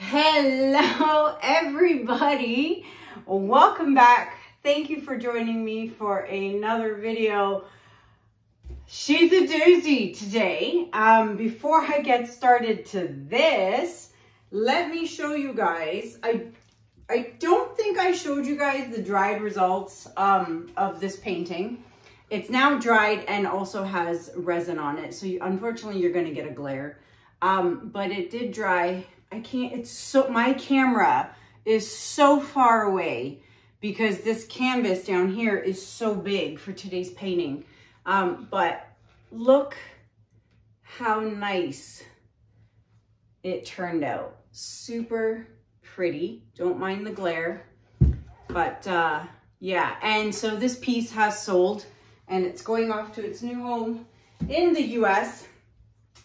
Hello, everybody. Welcome back. Thank you for joining me for another video. She's a doozy today. Um, before I get started to this, let me show you guys. I I don't think I showed you guys the dried results um, of this painting. It's now dried and also has resin on it. So you, unfortunately, you're going to get a glare. Um, but it did dry. I can't, it's so, my camera is so far away because this canvas down here is so big for today's painting. Um, but look how nice it turned out. Super pretty. Don't mind the glare. But uh, yeah, and so this piece has sold and it's going off to its new home in the US.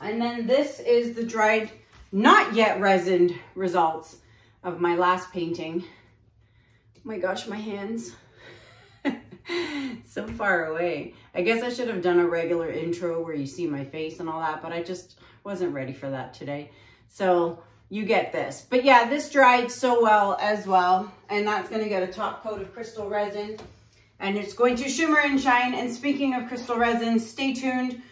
And then this is the dried, not yet resined results of my last painting. Oh my gosh, my hands. so far away. I guess I should have done a regular intro where you see my face and all that, but I just wasn't ready for that today. So you get this. But yeah, this dried so well as well. And that's gonna get a top coat of crystal resin and it's going to shimmer and shine. And speaking of crystal resin, stay tuned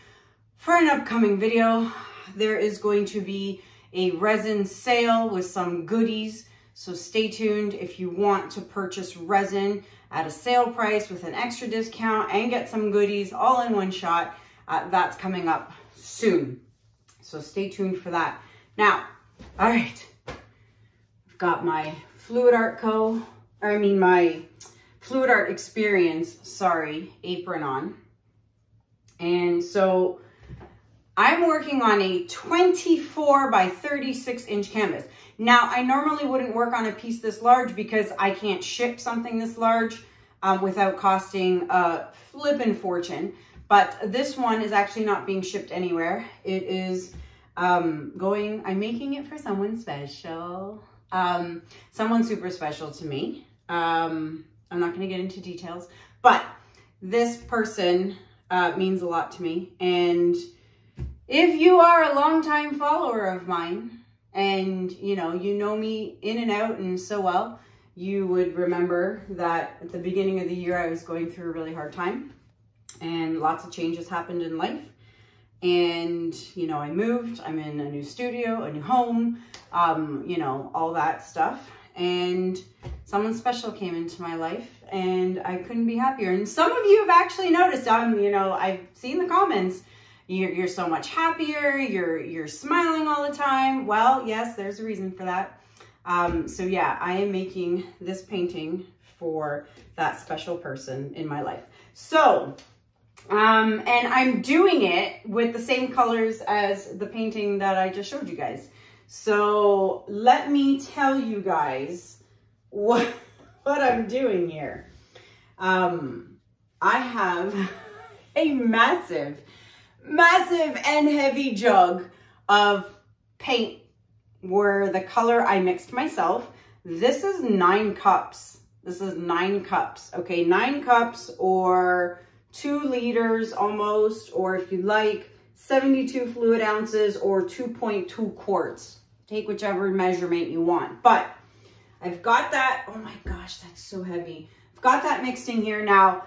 for an upcoming video. There is going to be a resin sale with some goodies. So stay tuned if you want to purchase resin at a sale price with an extra discount and get some goodies all in one shot. Uh, that's coming up soon. So stay tuned for that. Now, all right, I've got my Fluid Art Co. I mean my Fluid Art Experience, sorry, apron on. And so I'm working on a 24 by 36 inch canvas. Now, I normally wouldn't work on a piece this large because I can't ship something this large um, without costing a flippin' fortune. But this one is actually not being shipped anywhere. It is um, going, I'm making it for someone special. Um, someone super special to me. Um, I'm not going to get into details, but this person uh, means a lot to me. And if you are a longtime follower of mine and, you know, you know me in and out and so well, you would remember that at the beginning of the year, I was going through a really hard time and lots of changes happened in life. And, you know, I moved, I'm in a new studio, a new home, um, you know, all that stuff and someone special came into my life and I couldn't be happier. And some of you have actually noticed, um, you know, I've seen the comments, you're, you're so much happier, you're, you're smiling all the time. Well, yes, there's a reason for that. Um, so yeah, I am making this painting for that special person in my life. So, um, and I'm doing it with the same colors as the painting that I just showed you guys. So let me tell you guys what, what I'm doing here. Um, I have a massive, massive and heavy jug of paint were the color I mixed myself. This is nine cups. This is nine cups, okay? Nine cups or two liters almost, or if you like, 72 fluid ounces or 2.2 quarts. Take whichever measurement you want. But I've got that. Oh my gosh, that's so heavy. I've got that mixed in here. Now,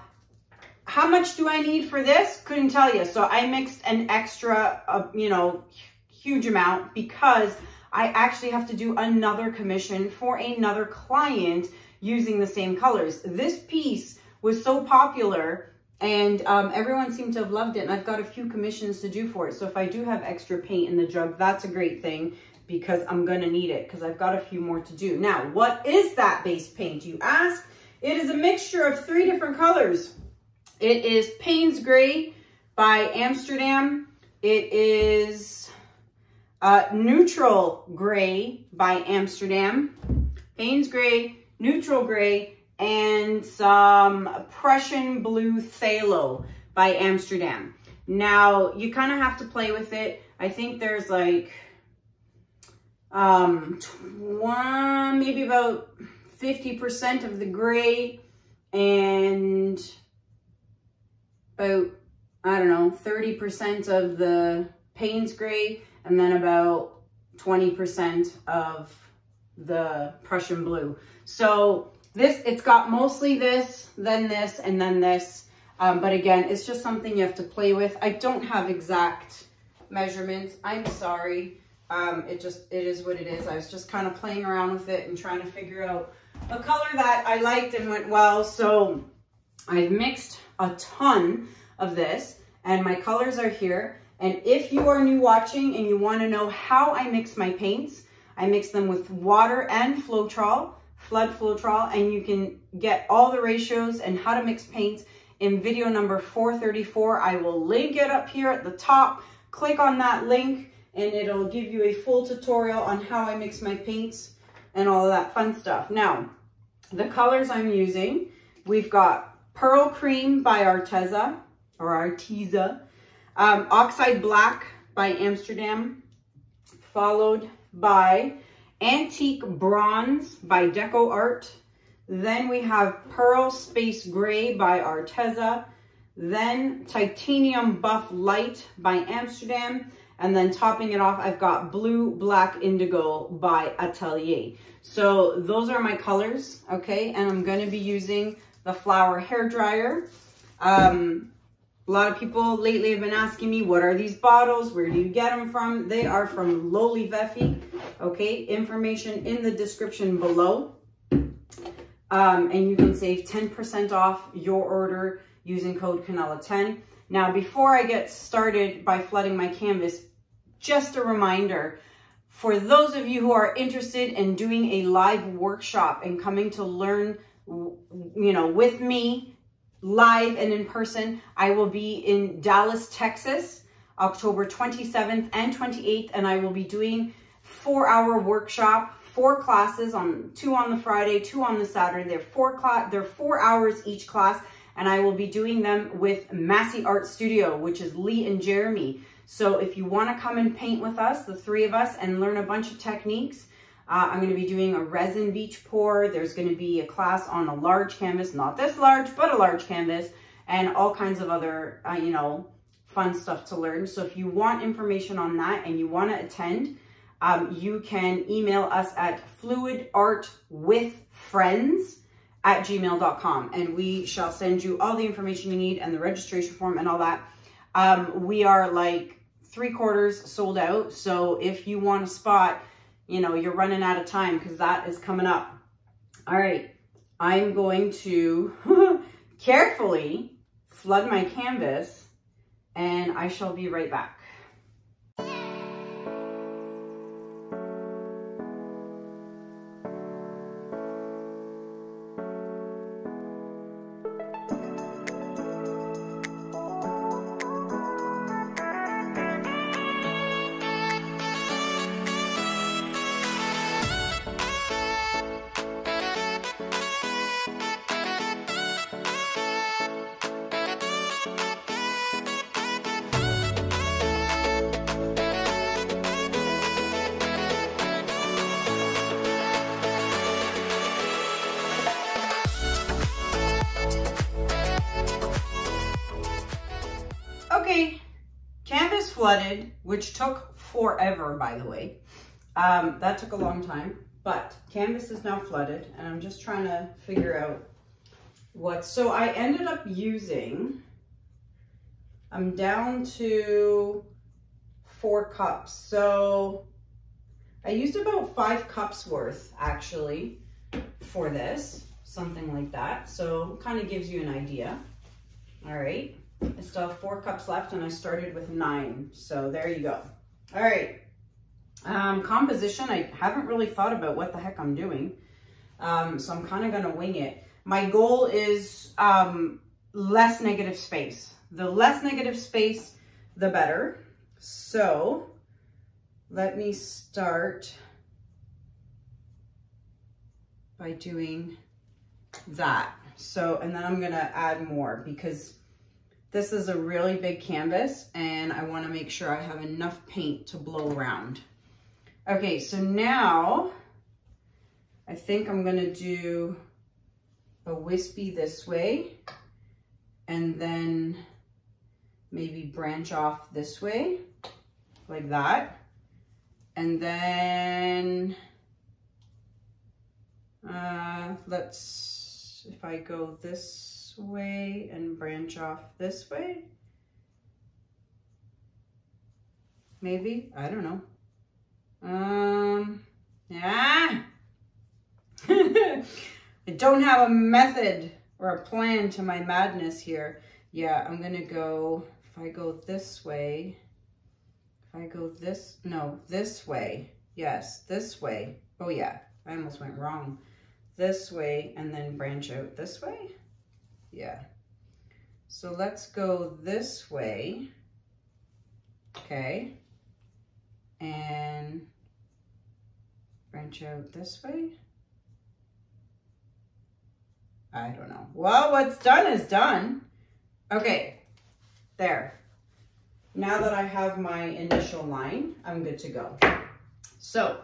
how much do I need for this? Couldn't tell you. So I mixed an extra, uh, you know, huge amount because I actually have to do another commission for another client using the same colors. This piece was so popular and um, everyone seemed to have loved it. And I've got a few commissions to do for it. So if I do have extra paint in the jug, that's a great thing because I'm to need it because I've got a few more to do. Now, what is that base paint, you ask? It is a mixture of three different colors. It is Payne's Gray by Amsterdam. It is uh, Neutral Gray by Amsterdam. Payne's Gray, Neutral Gray, and some Prussian Blue Phthalo by Amsterdam. Now, you kind of have to play with it. I think there's like um, one, maybe about 50% of the gray and about, I don't know, 30% of the Payne's gray and then about 20% of the Prussian blue. So this, it's got mostly this, then this, and then this. Um, but again, it's just something you have to play with. I don't have exact measurements. I'm sorry. Um, it just, it is what it is. I was just kind of playing around with it and trying to figure out a color that I liked and went well. So I've mixed a ton of this and my colors are here. And if you are new watching and you want to know how I mix my paints, I mix them with water and Floetrol, flood Floetrol, and you can get all the ratios and how to mix paints in video number 434. I will link it up here at the top. Click on that link and it'll give you a full tutorial on how I mix my paints and all that fun stuff. Now, the colors I'm using, we've got Pearl Cream by Arteza, or Arteza, um, Oxide Black by Amsterdam, followed by Antique Bronze by Deco Art. Then we have Pearl Space Gray by Arteza. Then Titanium Buff Light by Amsterdam. And then topping it off, I've got Blue Black Indigo by Atelier. So those are my colors, okay? And I'm gonna be using the Flower Hair Dryer. Um, a lot of people lately have been asking me, what are these bottles? Where do you get them from? They are from Lolivefe. Okay, information in the description below. Um, and you can save 10% off your order using code Kanella10. Now, before I get started by flooding my canvas, just a reminder, for those of you who are interested in doing a live workshop and coming to learn, you know, with me live and in person. I will be in Dallas, Texas, October 27th and 28th, and I will be doing four hour workshop, four classes on two on the Friday, two on the Saturday. They're four class, they're four hours each class, and I will be doing them with Massey Art Studio, which is Lee and Jeremy. So if you want to come and paint with us, the three of us, and learn a bunch of techniques, uh, I'm going to be doing a resin beach pour. There's going to be a class on a large canvas, not this large, but a large canvas, and all kinds of other, uh, you know, fun stuff to learn. So if you want information on that and you want to attend, um, you can email us at fluidartwithfriends at gmail.com and we shall send you all the information you need and the registration form and all that. Um, we are like three quarters sold out. So if you want a spot, you know, you're running out of time because that is coming up. All right, I'm going to carefully flood my canvas and I shall be right back. Flooded, which took forever, by the way. Um, that took a long time, but canvas is now flooded, and I'm just trying to figure out what. So I ended up using, I'm down to four cups. So I used about five cups worth, actually, for this, something like that. So kind of gives you an idea. All right. I still have four cups left and I started with nine. So there you go. All right. Um, composition, I haven't really thought about what the heck I'm doing. Um, so I'm kind of going to wing it. My goal is um, less negative space. The less negative space, the better. So let me start by doing that. So, and then I'm going to add more because this is a really big canvas and I wanna make sure I have enough paint to blow around. Okay, so now I think I'm gonna do a wispy this way and then maybe branch off this way like that. And then Uh, let's, if I go this way and branch off this way, maybe, I don't know. Um, yeah. I don't have a method or a plan to my madness here. Yeah, I'm gonna go, if I go this way, if I go this, no, this way. Yes, this way. Oh yeah, I almost went wrong. This way and then branch out this way. Yeah. So let's go this way. Okay. And branch out this way. I don't know. Well, what's done is done. Okay, there. Now that I have my initial line, I'm good to go. So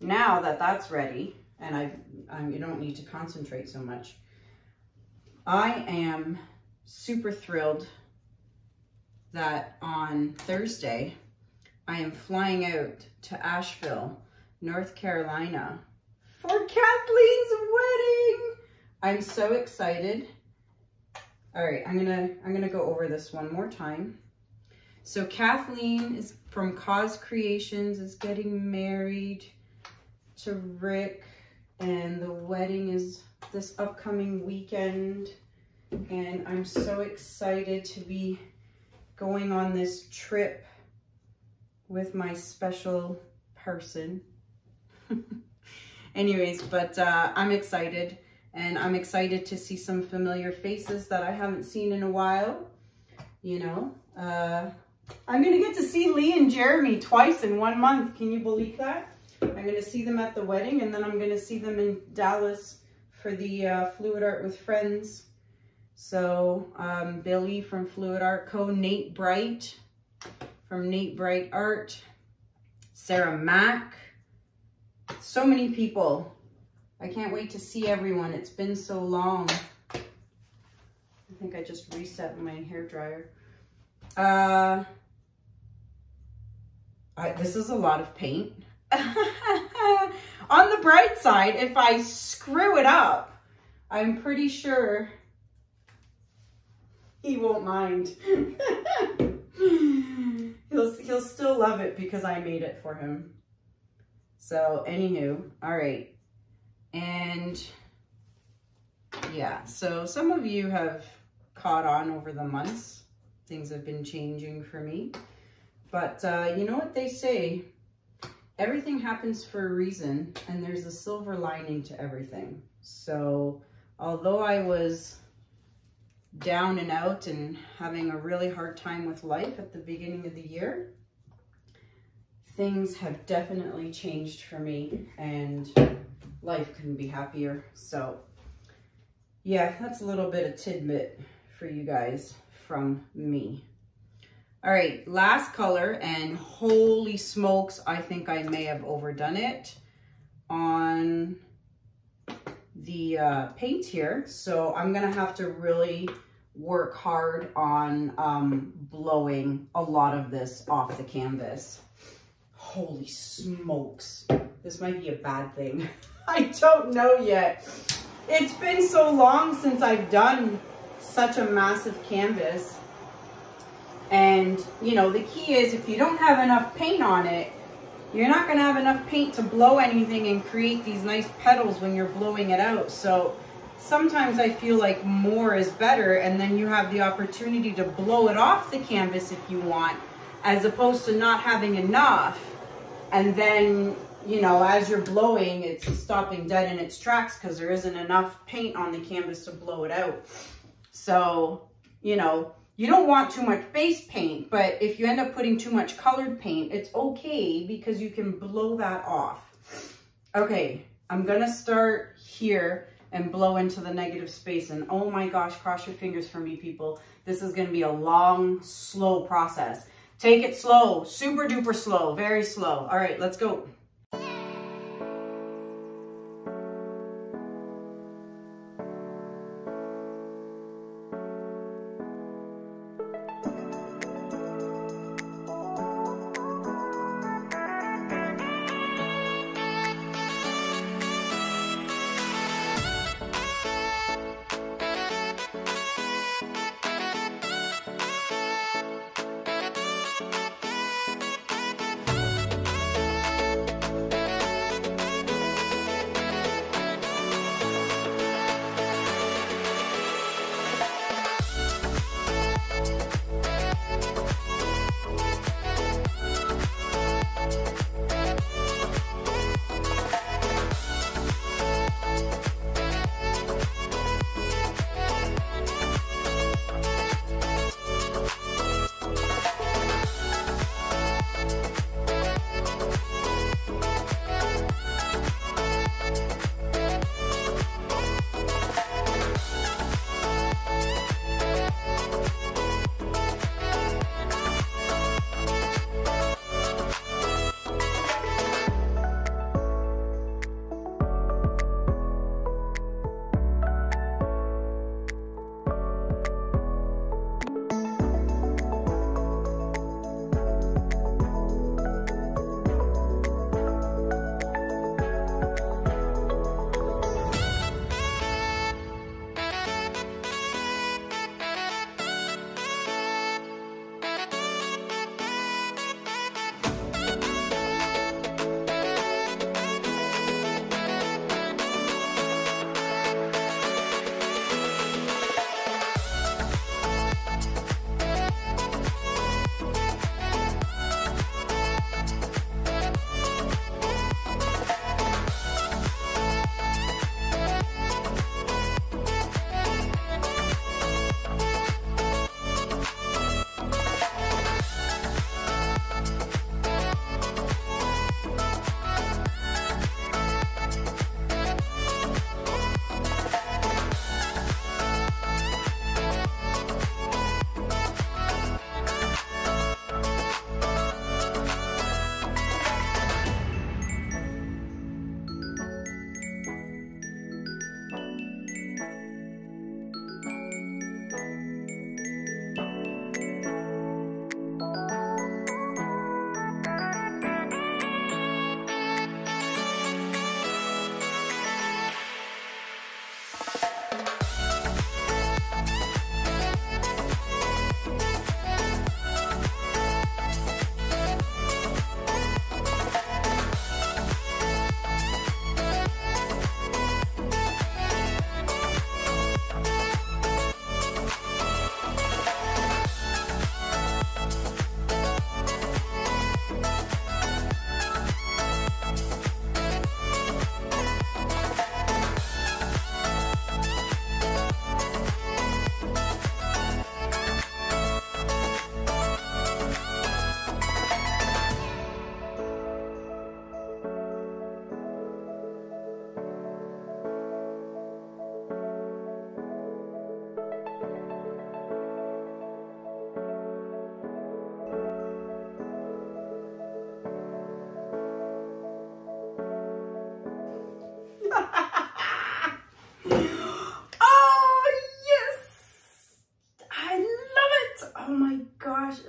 now that that's ready, and I, um, you don't need to concentrate so much, I am super thrilled that on Thursday, I am flying out to Asheville, North Carolina for Kathleen's wedding. I'm so excited. All right, I'm gonna I'm gonna go over this one more time. So Kathleen is from Cause Creations is getting married to Rick and the wedding is this upcoming weekend and I'm so excited to be going on this trip with my special person. Anyways, but uh, I'm excited and I'm excited to see some familiar faces that I haven't seen in a while. You know, uh, I'm going to get to see Lee and Jeremy twice in one month. Can you believe that? I'm going to see them at the wedding and then I'm going to see them in Dallas for the uh, Fluid Art with Friends. So um, Billy from Fluid Art Co. Nate Bright from Nate Bright Art. Sarah Mack. So many people I can't wait to see everyone. It's been so long. I think I just reset my hair dryer. Uh, I, this is a lot of paint. On the bright side, if I screw it up, I'm pretty sure he won't mind. he'll, he'll still love it because I made it for him. So, anywho, all right. And yeah, so some of you have caught on over the months. Things have been changing for me. But uh, you know what they say? Everything happens for a reason and there's a silver lining to everything. So although I was down and out and having a really hard time with life at the beginning of the year, things have definitely changed for me and life couldn't be happier. So yeah, that's a little bit of tidbit for you guys from me. All right, last color, and holy smokes, I think I may have overdone it on the uh, paint here. So I'm gonna have to really work hard on um, blowing a lot of this off the canvas. Holy smokes, this might be a bad thing. I don't know yet. It's been so long since I've done such a massive canvas. And, you know, the key is if you don't have enough paint on it, you're not going to have enough paint to blow anything and create these nice petals when you're blowing it out. So sometimes I feel like more is better and then you have the opportunity to blow it off the canvas if you want, as opposed to not having enough and then you know, as you're blowing, it's stopping dead in its tracks because there isn't enough paint on the canvas to blow it out. So, you know, you don't want too much base paint, but if you end up putting too much colored paint, it's okay because you can blow that off. Okay, I'm gonna start here and blow into the negative space. And oh my gosh, cross your fingers for me, people. This is gonna be a long, slow process. Take it slow, super duper slow, very slow. All right, let's go.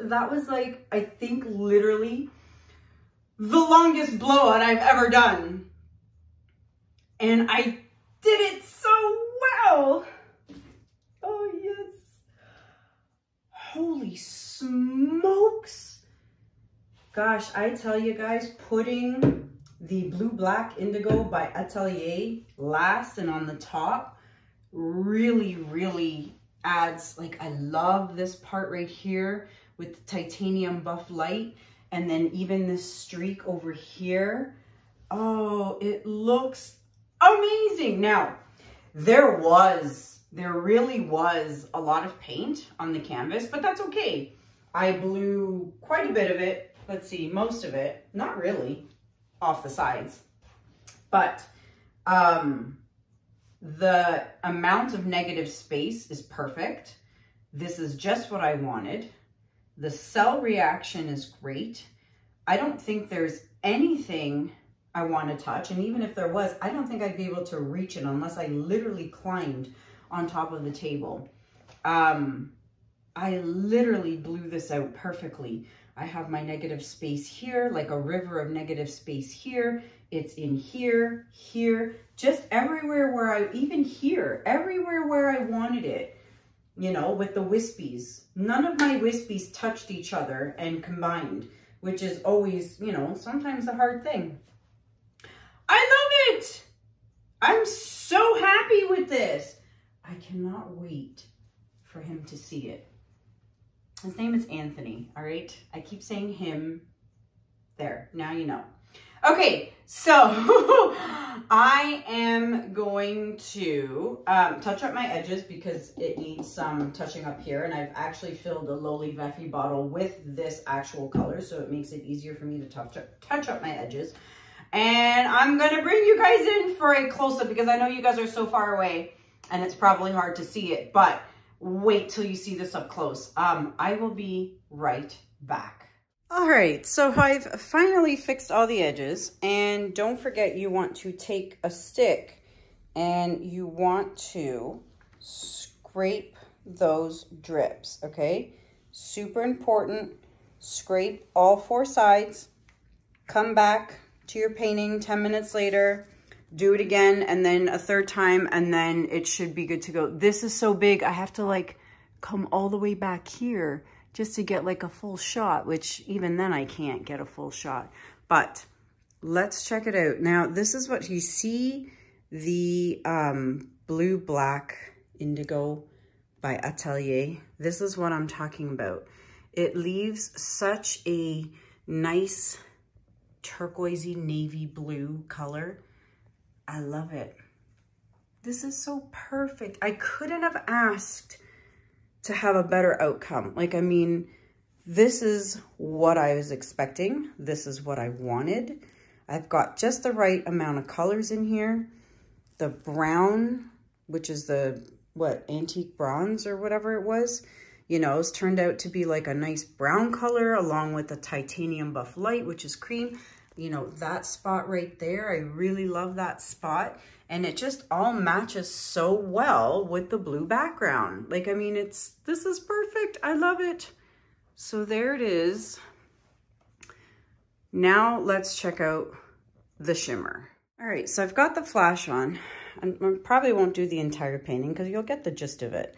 That was like, I think literally the longest blowout I've ever done. And I did it so well. Oh, yes. Holy smokes. Gosh, I tell you guys, putting the Blue Black Indigo by Atelier last and on the top really, really adds, like I love this part right here with the titanium buff light and then even this streak over here. Oh, it looks amazing. Now, there was, there really was a lot of paint on the canvas, but that's okay. I blew quite a bit of it. Let's see, most of it, not really, off the sides. But um, the amount of negative space is perfect. This is just what I wanted. The cell reaction is great. I don't think there's anything I want to touch. And even if there was, I don't think I'd be able to reach it unless I literally climbed on top of the table. Um, I literally blew this out perfectly. I have my negative space here, like a river of negative space here. It's in here, here, just everywhere where I, even here, everywhere where I wanted it, you know, with the wispies. None of my wispies touched each other and combined, which is always, you know, sometimes a hard thing. I love it. I'm so happy with this. I cannot wait for him to see it. His name is Anthony, all right? I keep saying him. There, now you know. Okay, so I am going to um, touch up my edges because it needs some touching up here. And I've actually filled a Lolivefe bottle with this actual color, so it makes it easier for me to touch up, touch up my edges. And I'm going to bring you guys in for a close-up because I know you guys are so far away and it's probably hard to see it. But wait till you see this up close. Um, I will be right back. All right, so I've finally fixed all the edges and don't forget you want to take a stick and you want to scrape those drips, okay? Super important, scrape all four sides, come back to your painting 10 minutes later, do it again and then a third time and then it should be good to go. This is so big, I have to like come all the way back here just to get like a full shot, which even then I can't get a full shot. But let's check it out. Now, this is what you see the um, blue black indigo by Atelier. This is what I'm talking about. It leaves such a nice turquoisey navy blue color I love it. This is so perfect. I couldn't have asked to have a better outcome. Like, I mean, this is what I was expecting. This is what I wanted. I've got just the right amount of colors in here. The brown, which is the, what, antique bronze or whatever it was, you know, it's turned out to be like a nice brown color along with the titanium buff light, which is cream you know, that spot right there. I really love that spot. And it just all matches so well with the blue background. Like, I mean, it's, this is perfect. I love it. So there it is. Now let's check out the shimmer. All right, so I've got the flash on. I probably won't do the entire painting because you'll get the gist of it.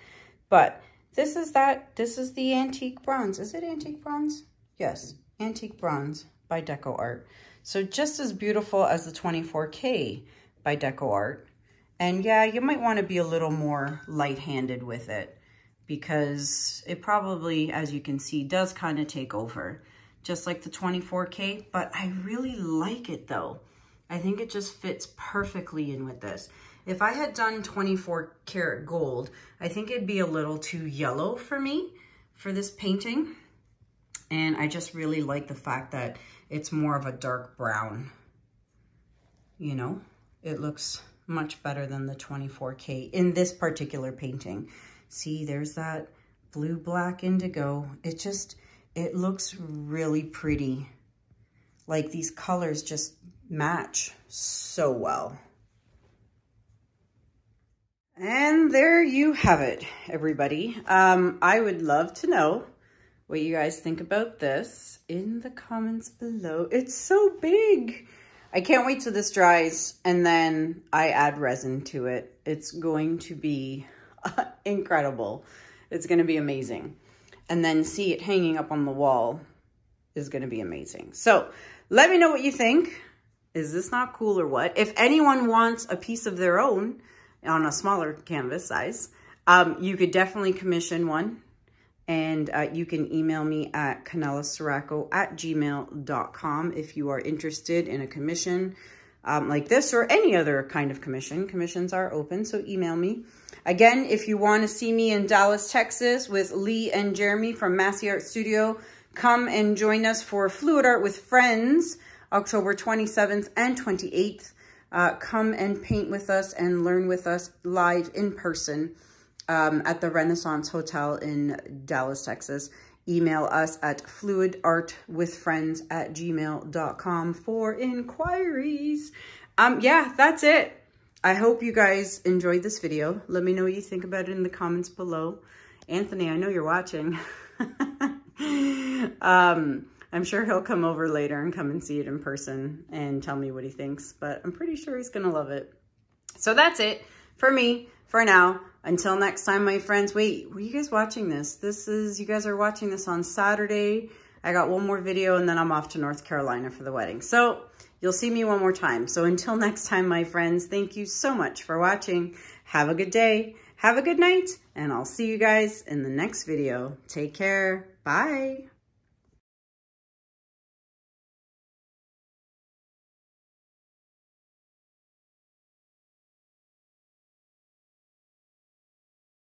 But this is that, this is the antique bronze. Is it antique bronze? Yes, antique bronze by Deco Art. So just as beautiful as the 24K by Deco Art. And yeah, you might want to be a little more light-handed with it because it probably, as you can see, does kind of take over, just like the 24K. But I really like it though. I think it just fits perfectly in with this. If I had done 24 karat gold, I think it'd be a little too yellow for me for this painting. And I just really like the fact that it's more of a dark brown. You know, it looks much better than the 24K in this particular painting. See, there's that blue, black, indigo. It just, it looks really pretty. Like these colors just match so well. And there you have it, everybody. Um, I would love to know what you guys think about this in the comments below. It's so big. I can't wait till this dries and then I add resin to it. It's going to be incredible. It's going to be amazing. And then see it hanging up on the wall is going to be amazing. So let me know what you think. Is this not cool or what? If anyone wants a piece of their own on a smaller canvas size, um, you could definitely commission one and uh, you can email me at kanellaciraco at gmail.com if you are interested in a commission um, like this or any other kind of commission. Commissions are open, so email me. Again, if you want to see me in Dallas, Texas with Lee and Jeremy from Massey Art Studio, come and join us for Fluid Art with Friends, October 27th and 28th. Uh, come and paint with us and learn with us live in person um, at the Renaissance Hotel in Dallas, Texas. Email us at fluidartwithfriends at gmail.com for inquiries. Um, yeah, that's it. I hope you guys enjoyed this video. Let me know what you think about it in the comments below. Anthony, I know you're watching. um, I'm sure he'll come over later and come and see it in person and tell me what he thinks, but I'm pretty sure he's going to love it. So that's it for me for now. Until next time, my friends. Wait, were you guys watching this? This is, you guys are watching this on Saturday. I got one more video and then I'm off to North Carolina for the wedding. So you'll see me one more time. So until next time, my friends, thank you so much for watching. Have a good day. Have a good night. And I'll see you guys in the next video. Take care. Bye.